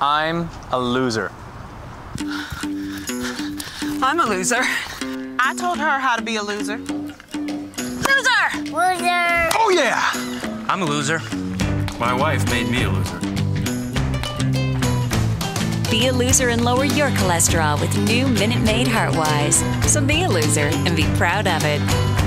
I'm a loser. I'm a loser. I told her how to be a loser. Loser! Loser. Oh, yeah! I'm a loser. My wife made me a loser. Be a loser and lower your cholesterol with new Minute Maid Heartwise. So be a loser and be proud of it.